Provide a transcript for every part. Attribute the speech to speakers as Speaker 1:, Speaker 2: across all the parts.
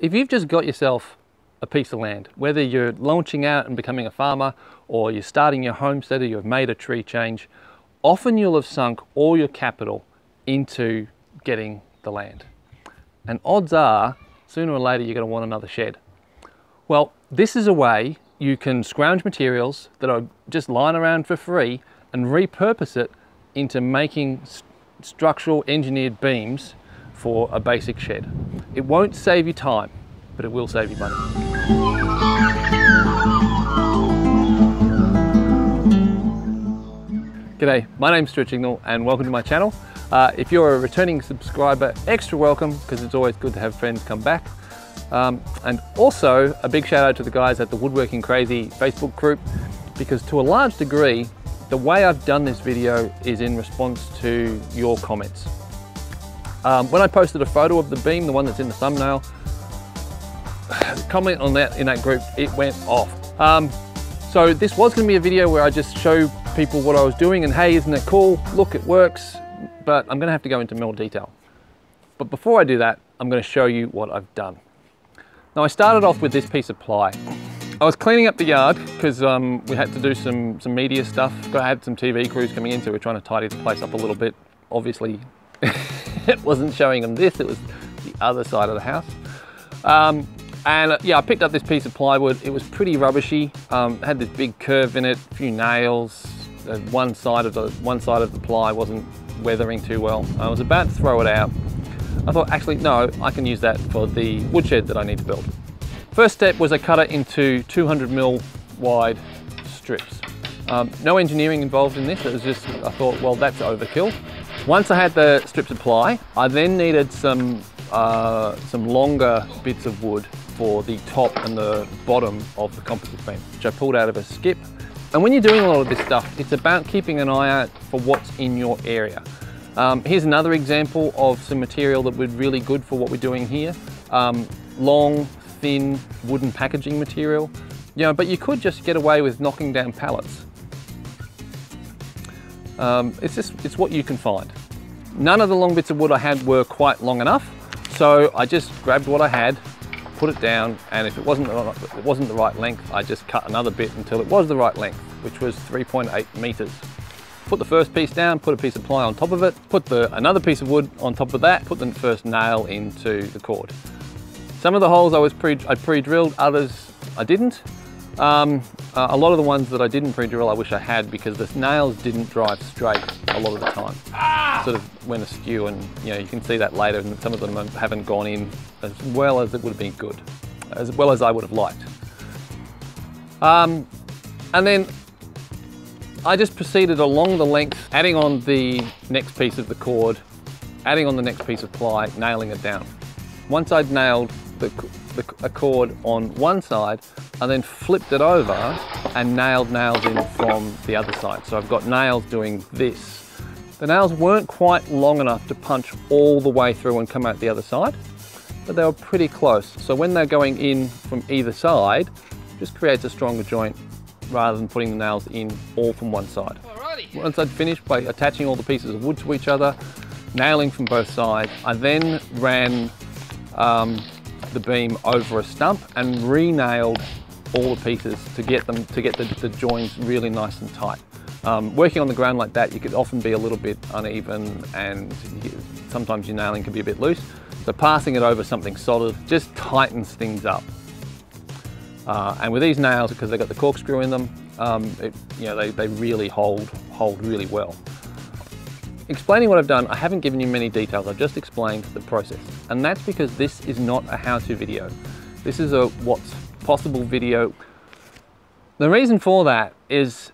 Speaker 1: if you've just got yourself a piece of land, whether you're launching out and becoming a farmer or you're starting your homestead or you've made a tree change, often you'll have sunk all your capital into getting the land. And odds are, sooner or later, you're going to want another shed. Well, this is a way you can scrounge materials that are just lying around for free and repurpose it into making st structural engineered beams for a basic shed. It won't save you time, but it will save you money. G'day, my name's Stuart Chignell and welcome to my channel. Uh, if you're a returning subscriber, extra welcome because it's always good to have friends come back. Um, and also a big shout out to the guys at the Woodworking Crazy Facebook group because to a large degree, the way I've done this video is in response to your comments. Um, when I posted a photo of the beam, the one that's in the thumbnail, comment on that in that group, it went off. Um, so this was gonna be a video where I just show people what I was doing and hey, isn't it cool? Look, it works, but I'm gonna have to go into more detail. But before I do that, I'm gonna show you what I've done. Now I started off with this piece of ply. I was cleaning up the yard because um, we had to do some, some media stuff. I had some TV crews coming in, so we are trying to tidy the place up a little bit. Obviously, it wasn't showing them this, it was the other side of the house. Um, and uh, yeah, I picked up this piece of plywood. It was pretty rubbishy. Um, had this big curve in it, a few nails. Uh, one side of the one side of the ply wasn't weathering too well. I was about to throw it out. I thought, actually, no, I can use that for the woodshed that I need to build. First step was I cut it into 200 mil wide strips. Um, no engineering involved in this, it was just, I thought, well, that's overkill. Once I had the strips of ply, I then needed some, uh, some longer bits of wood for the top and the bottom of the composite beam, which I pulled out of a skip. And when you're doing a lot of this stuff, it's about keeping an eye out for what's in your area. Um, here's another example of some material that would be really good for what we're doing here. Um, long, thin wooden packaging material. You know, but you could just get away with knocking down pallets. Um, it's just, it's what you can find. None of the long bits of wood I had were quite long enough, so I just grabbed what I had, put it down, and if it wasn't, it wasn't the right length, I just cut another bit until it was the right length, which was 3.8 meters. Put the first piece down, put a piece of ply on top of it, put the, another piece of wood on top of that, put the first nail into the chord. Some of the holes I was pre, I pre-drilled, others I didn't. Um, uh, a lot of the ones that I didn't pre-drill I wish I had because the nails didn't drive straight a lot of the time. Ah! Sort of went askew and you know you can see that later and some of them haven't gone in as well as it would have been good, as well as I would have liked. Um, and then I just proceeded along the length, adding on the next piece of the chord, adding on the next piece of ply, nailing it down. Once I'd nailed the, the a chord on one side, I then flipped it over and nailed nails in from the other side. So I've got nails doing this. The nails weren't quite long enough to punch all the way through and come out the other side, but they were pretty close. So when they're going in from either side, just creates a stronger joint rather than putting the nails in all from one side. Alrighty. Once I'd finished by attaching all the pieces of wood to each other, nailing from both sides, I then ran um, the beam over a stump and re-nailed all the pieces to get them to get the, the joins really nice and tight. Um, working on the ground like that, you could often be a little bit uneven and you, sometimes your nailing can be a bit loose. So passing it over something solid just tightens things up. Uh, and with these nails, because they've got the corkscrew in them, um, it, you know, they, they really hold, hold really well. Explaining what I've done, I haven't given you many details, I've just explained the process. And that's because this is not a how-to video. This is a what's possible video. The reason for that is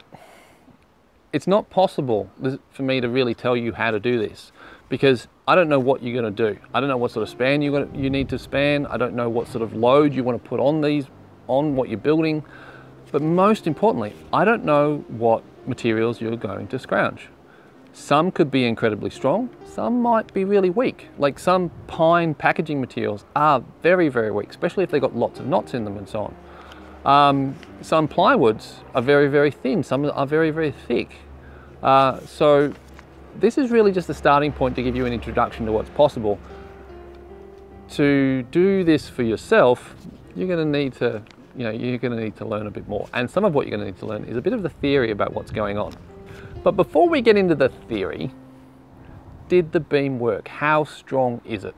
Speaker 1: it's not possible for me to really tell you how to do this because I don't know what you're going to do. I don't know what sort of span you you need to span. I don't know what sort of load you want to put on these, on what you're building. But most importantly, I don't know what materials you're going to scrounge. Some could be incredibly strong, some might be really weak. Like some pine packaging materials are very, very weak, especially if they've got lots of knots in them and so on. Um, some plywoods are very, very thin, some are very, very thick. Uh, so this is really just a starting point to give you an introduction to what's possible. to do this for yourself, you're to need to, you know, you're going to need to learn a bit more. And some of what you're going to need to learn is a bit of the theory about what's going on. But before we get into the theory, did the beam work? How strong is it?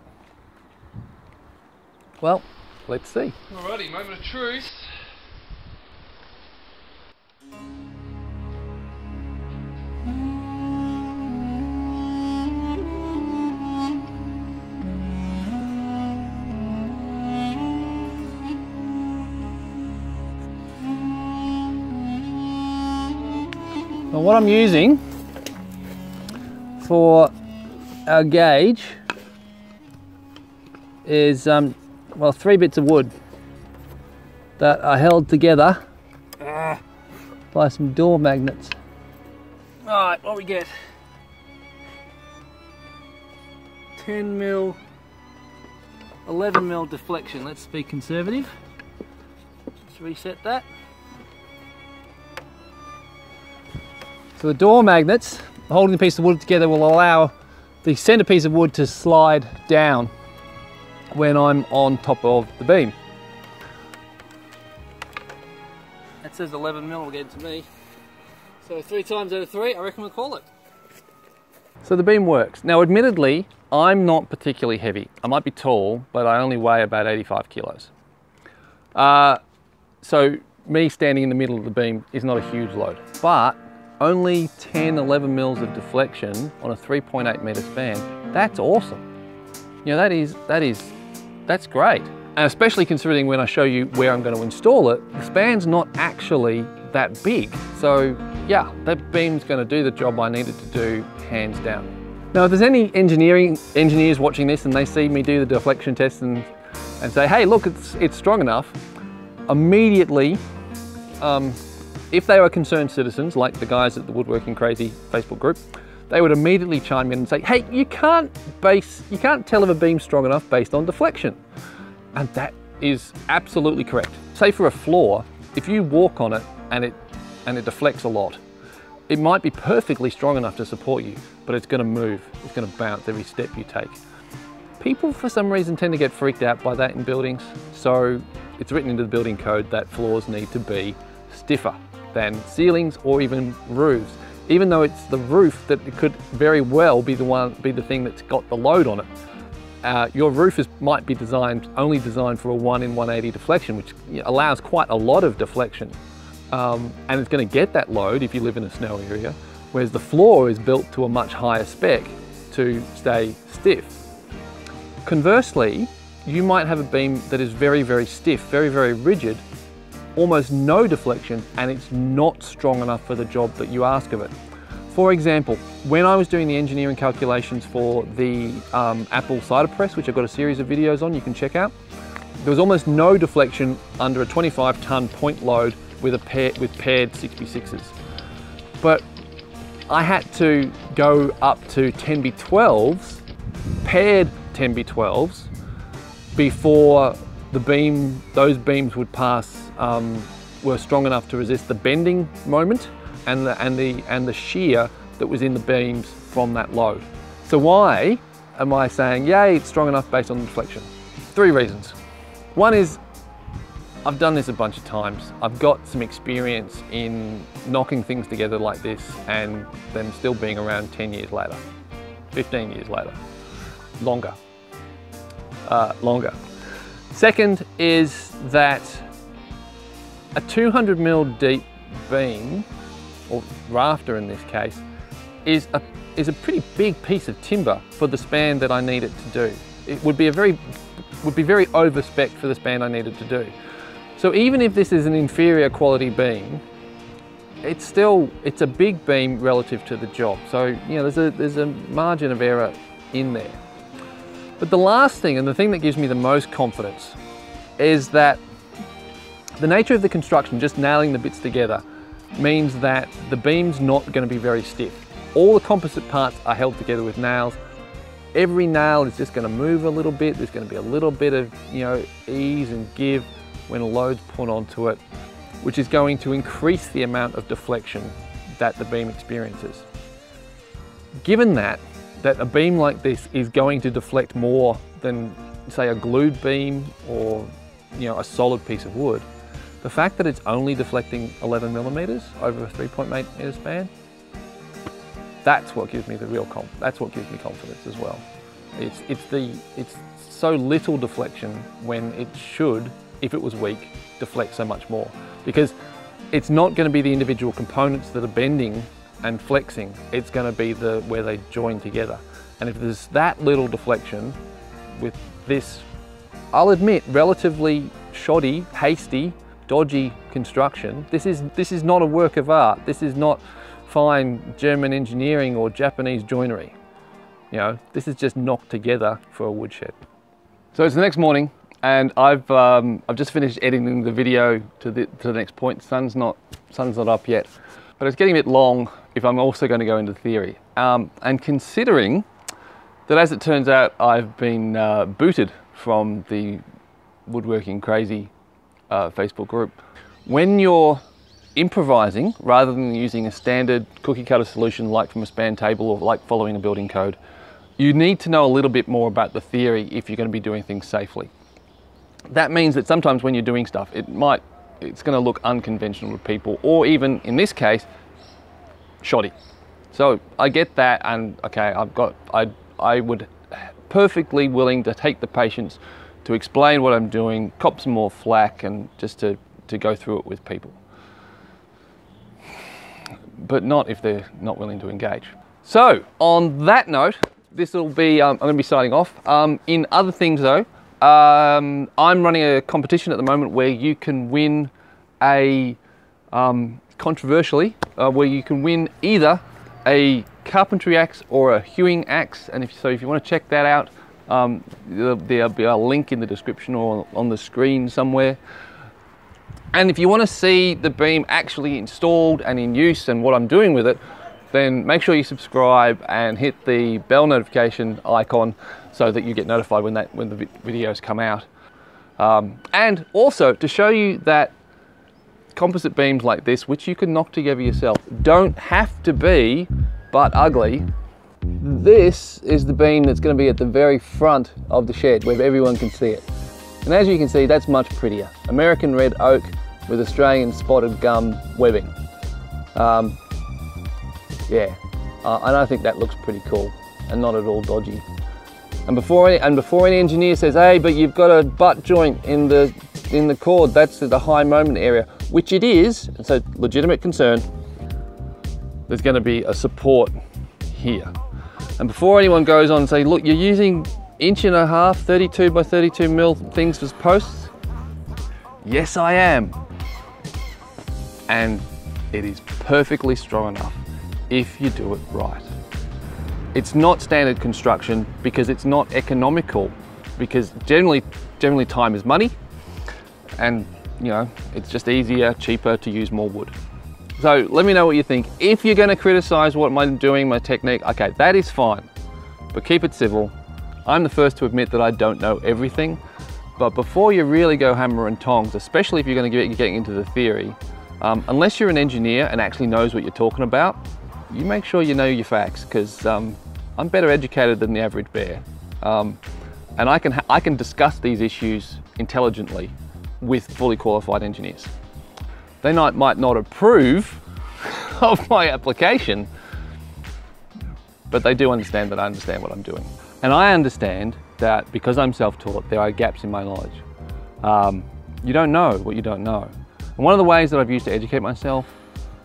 Speaker 1: Well, let's see.
Speaker 2: Alrighty, moment of truth.
Speaker 1: Now what I'm using for our gauge is um, well three bits of wood that are held together by some door magnets. Alright, what we get? 10 mil, 11 mil deflection. Let's be conservative. Let's reset that. So the door magnets holding the piece of wood together will allow the center piece of wood to slide down when I'm on top of the beam. That says 11 mil again to me. So three times out of three, I reckon we'll call it. So the beam works. Now admittedly, I'm not particularly heavy. I might be tall, but I only weigh about 85 kilos. Uh, so me standing in the middle of the beam is not a huge load, but only 10, 11 mils of deflection on a 3.8 meter span. That's awesome. You know, that is, that is, that's great. And especially considering when I show you where I'm going to install it, the span's not actually that big. So yeah, that beam's going to do the job I needed to do hands down. Now, if there's any engineering engineers watching this and they see me do the deflection test and, and say, hey, look, it's, it's strong enough, immediately um, if they were concerned citizens, like the guys at the Woodworking Crazy Facebook group, they would immediately chime in and say, hey, you can't base, you can't tell if a beam's strong enough based on deflection. And that is absolutely correct. Say for a floor, if you walk on it and it, and it deflects a lot, it might be perfectly strong enough to support you, but it's gonna move, it's gonna bounce every step you take. People, for some reason, tend to get freaked out by that in buildings, so it's written into the building code that floors need to be stiffer than ceilings or even roofs. Even though it's the roof that could very well be the one, be the thing that's got the load on it. Uh, your roof is, might be designed, only designed for a 1 in 180 deflection, which allows quite a lot of deflection. Um, and it's going to get that load if you live in a snow area, whereas the floor is built to a much higher spec to stay stiff. Conversely, you might have a beam that is very, very stiff, very, very rigid, almost no deflection and it's not strong enough for the job that you ask of it. For example, when I was doing the engineering calculations for the um, Apple cider press, which I've got a series of videos on you can check out, there was almost no deflection under a 25 ton point load with, a pair, with paired 66s. But I had to go up to 10B12s, paired 10B12s, before the beam, those beams would pass um, were strong enough to resist the bending moment and the, and, the, and the shear that was in the beams from that load. So why am I saying, yay, it's strong enough based on the deflection? Three reasons. One is I've done this a bunch of times. I've got some experience in knocking things together like this and them still being around 10 years later, 15 years later, longer, uh, longer. Second is that a 200 mil deep beam, or rafter in this case, is a, is a pretty big piece of timber for the span that I need it to do. It would be a very, would be very over spec for the span I needed to do. So even if this is an inferior quality beam, it's still, it's a big beam relative to the job. So, you know, there's a, there's a margin of error in there. But the last thing, and the thing that gives me the most confidence, is that the nature of the construction, just nailing the bits together, means that the beam's not going to be very stiff. All the composite parts are held together with nails. Every nail is just going to move a little bit. There's going to be a little bit of, you know, ease and give when a load's put onto it, which is going to increase the amount of deflection that the beam experiences. Given that, that a beam like this is going to deflect more than say a glued beam or you know a solid piece of wood, the fact that it's only deflecting 11 millimeters over a 3.8 meter span, that's what gives me the real comp. That's what gives me confidence as well. It's it's the it's so little deflection when it should, if it was weak, deflect so much more because it's not going to be the individual components that are bending and flexing. It's going to be the where they join together. And if there's that little deflection with this, I'll admit, relatively shoddy, hasty, dodgy construction, this is, this is not a work of art. This is not fine German engineering or Japanese joinery. You know, this is just knocked together for a woodshed. So it's the next morning and I've, um, I've just finished editing the video to the, to the next point. Sun's not, sun's not up yet, but it's getting a bit long if I'm also going to go into theory. Um, and considering that as it turns out, I've been uh, booted from the Woodworking Crazy uh, Facebook group. When you're improvising, rather than using a standard cookie cutter solution like from a span table or like following a building code, you need to know a little bit more about the theory if you're going to be doing things safely. That means that sometimes when you're doing stuff, it might, it's going to look unconventional to people, or even in this case, shoddy. So I get that, and okay, I've got, I, I would perfectly willing to take the patience to explain what I'm doing, cop some more flack, and just to, to go through it with people. But not if they're not willing to engage. So on that note, this will be, um, I'm going to be signing off. Um, in other things though, um, I'm running a competition at the moment where you can win a, um, controversially, uh, where you can win either a carpentry axe or a hewing axe. And if so, if you want to check that out, um, there'll, be a link in the description or on the screen somewhere. And if you want to see the beam actually installed and in use and what I'm doing with it, then make sure you subscribe and hit the bell notification icon so that you get notified when that when the videos come out. Um, and also to show you that composite beams like this, which you can knock together yourself, don't have to be but ugly. This is the beam that's going to be at the very front of the shed where everyone can see it. And as you can see, that's much prettier. American red oak with Australian spotted gum webbing. Um, yeah, uh, and I think that looks pretty cool and not at all dodgy. And before any, and before any engineer says, hey, but you've got a butt joint in the in the chord, that's the high moment area, which it is, a legitimate concern. There's going to be a support here. And before anyone goes on and say, look, you're using inch and a half, 32 by 32 mil things as posts. Yes, I am. And it is perfectly strong enough if you do it right. It's not standard construction because it's not economical because generally, generally time is money and you know, it's just easier, cheaper to use more wood. So let me know what you think. If you're gonna criticize what I'm doing, my technique, okay, that is fine, but keep it civil. I'm the first to admit that I don't know everything, but before you really go hammer and tongs, especially if you're gonna get getting into the theory, um, unless you're an engineer and actually knows what you're talking about, you make sure you know your facts because um, I'm better educated than the average bear. Um, and I can, I can discuss these issues intelligently with fully qualified engineers. They might, might not approve of my application, but they do understand that I understand what I'm doing. And I understand that because I'm self-taught, there are gaps in my knowledge. Um, you don't know what you don't know. And one of the ways that I've used to educate myself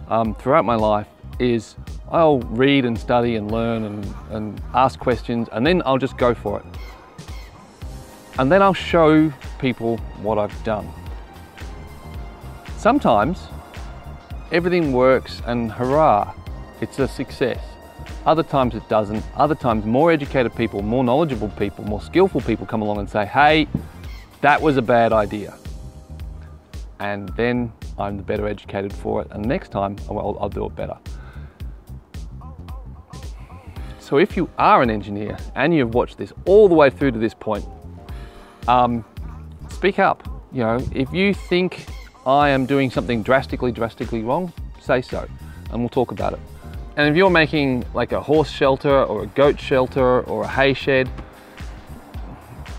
Speaker 1: um, throughout my life is I'll read and study and learn and, and ask questions and then I'll just go for it. And then I'll show people what I've done. Sometimes everything works and hurrah, it's a success. Other times it doesn't. Other times more educated people, more knowledgeable people, more skillful people come along and say, hey, that was a bad idea. And then I'm the better educated for it. And next time, I'll, I'll do it better. So if you are an engineer and you've watched this all the way through to this point, um, speak up. You know, if you think I am doing something drastically, drastically wrong, say so, and we'll talk about it. And if you're making like a horse shelter or a goat shelter or a hay shed,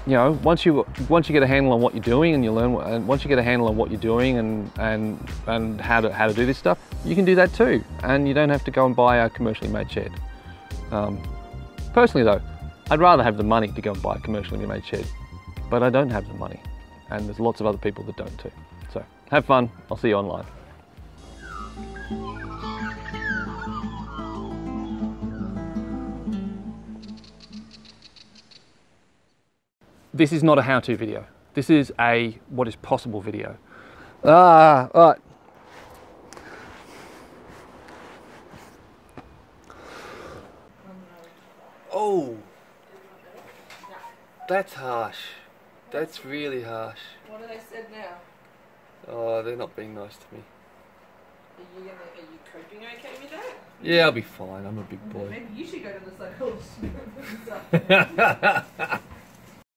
Speaker 1: you know, once you once you get a handle on what you're doing and you learn, and once you get a handle on what you're doing and and and how to how to do this stuff, you can do that too, and you don't have to go and buy a commercially made shed. Um, personally, though, I'd rather have the money to go and buy a commercially made shed, but I don't have the money, and there's lots of other people that don't too. So have fun. I'll see you online. This is not a how-to video. This is a what is possible video. Ah, right. Oh, that's harsh. That's really harsh.
Speaker 2: What have they said now?
Speaker 1: Oh, they're not being nice to me.
Speaker 2: Are you, gonna, are you coping okay with that?
Speaker 1: Yeah, I'll be fine. I'm a big boy.
Speaker 2: Maybe you should go to the psychologist.